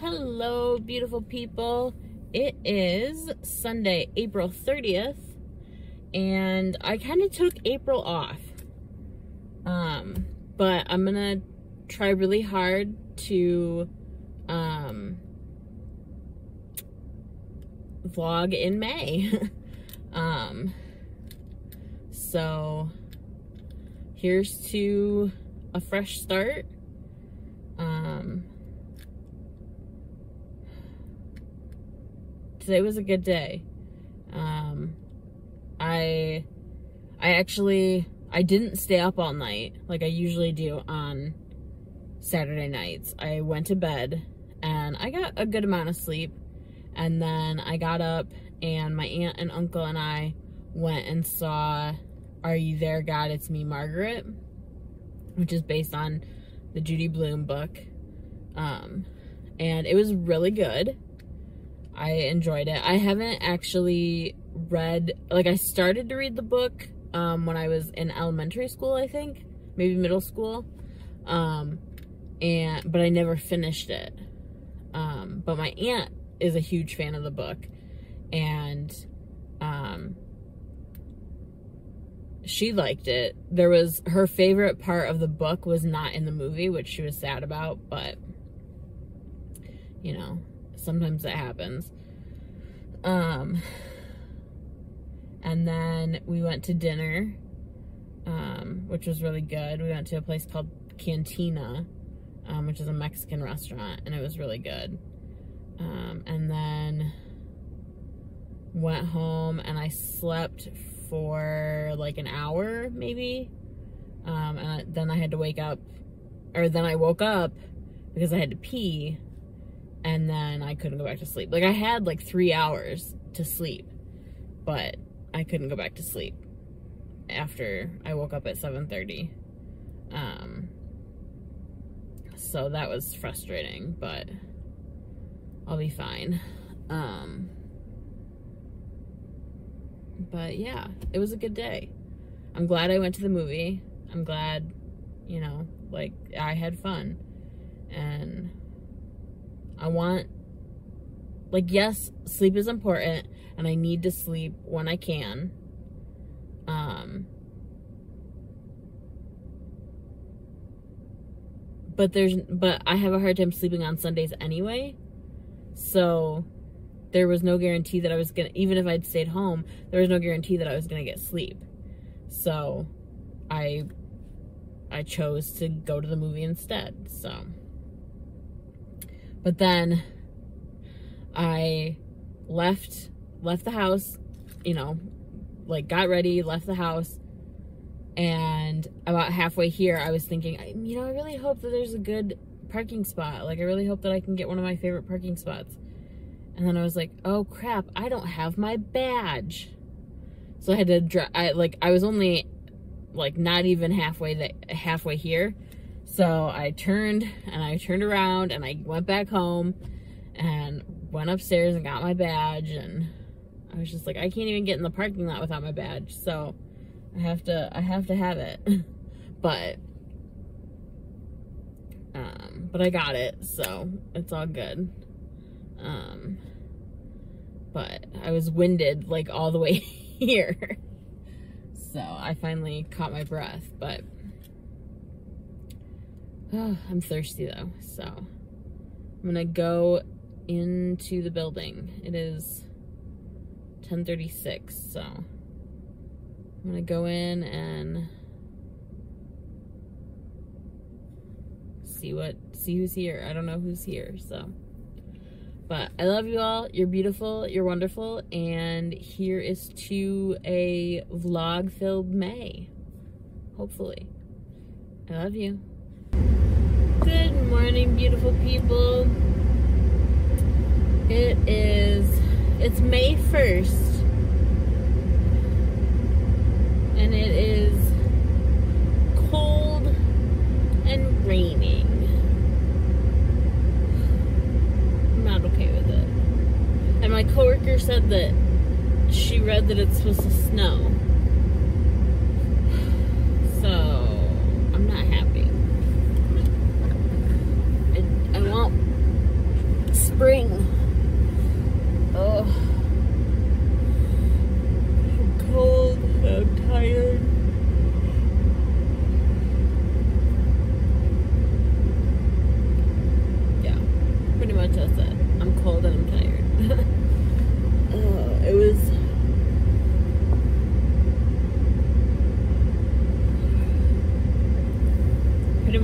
Hello, beautiful people. It is Sunday, April 30th, and I kind of took April off. Um, but I'm gonna try really hard to um, vlog in May. um, so here's to a fresh start. Um, today was a good day. Um, I, I actually, I didn't stay up all night like I usually do on Saturday nights. I went to bed and I got a good amount of sleep. And then I got up and my aunt and uncle and I went and saw Are You There, God? It's Me, Margaret, which is based on the Judy Blume book. Um, and it was really good. I enjoyed it. I haven't actually read, like, I started to read the book um, when I was in elementary school, I think, maybe middle school. Um, and but I never finished it. Um, but my aunt is a huge fan of the book, and um, she liked it. There was her favorite part of the book was not in the movie, which she was sad about, but you know, sometimes it happens. Um, and then we went to dinner, um, which was really good. We went to a place called Cantina, um, which is a Mexican restaurant, and it was really good. Um, and then went home and I slept for like an hour, maybe. Um, and then I had to wake up, or then I woke up because I had to pee, and then I couldn't go back to sleep. Like I had like three hours to sleep, but I couldn't go back to sleep after I woke up at 7.30. Um, so that was frustrating, but I'll be fine. Um, but yeah, it was a good day. I'm glad I went to the movie. I'm glad, you know, like I had fun. And I want, like, yes, sleep is important and I need to sleep when I can. Um, but there's, but I have a hard time sleeping on Sundays anyway. So there was no guarantee that I was gonna, even if I'd stayed home, there was no guarantee that I was gonna get sleep. So I, I chose to go to the movie instead. So, but then I left, left the house, you know, like got ready, left the house, and about halfway here, I was thinking, you know, I really hope that there's a good parking spot. Like, I really hope that I can get one of my favorite parking spots. And then I was like, oh crap, I don't have my badge. So I had to drive, I, like, I was only, like, not even halfway, that halfway here. So I turned, and I turned around, and I went back home, and went upstairs and got my badge, and I was just like, I can't even get in the parking lot without my badge. So I have to, I have to have it. but, um, but I got it, so it's all good. Um, but I was winded like all the way here. So I finally caught my breath, but oh, I'm thirsty though. So I'm gonna go into the building. It is 1036, so I'm gonna go in and see what, see who's here. I don't know who's here, so. But I love you all. You're beautiful. You're wonderful. And here is to a vlog filled May. Hopefully. I love you. Good morning, beautiful people. It is, it's May 1st. And it is cold and raining. I'm not okay with it. And my coworker said that she read that it's supposed to snow. So, I'm not happy. I, I want pretty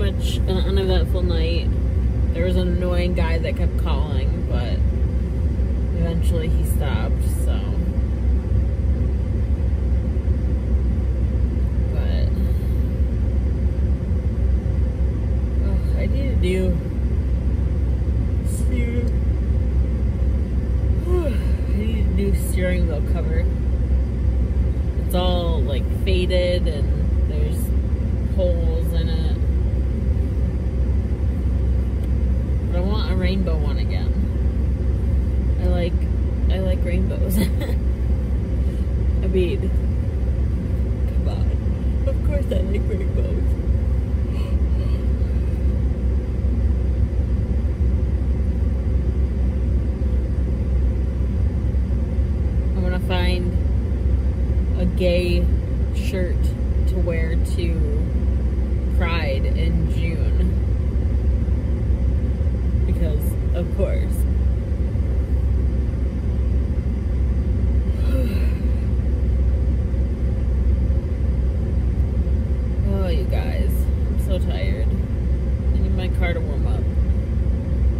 much an uneventful night. There was an annoying guy that kept calling, but eventually he stopped, so. But. Oh, I need to do. Steer. I need a new steering wheel cover. It's all like faded and there's holes in it. But I want a rainbow one again. I like I like rainbows. I mean come on. Of course I like rainbows. I'm gonna find a gay shirt to wear to Pride in June. Of course. oh, you guys. I'm so tired. I need my car to warm up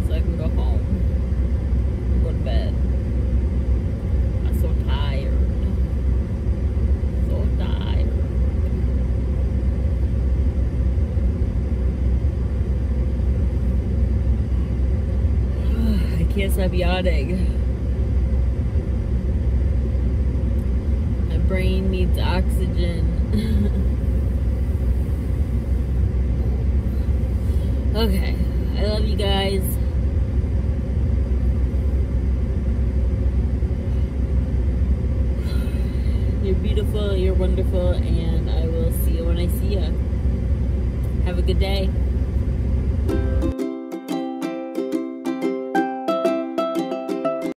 so I can go home and go to bed. I'm so tired. So tired. I can't stop yawning. My brain needs oxygen. okay, I love you guys. You're beautiful, you're wonderful, and I will see you when I see you. Have a good day.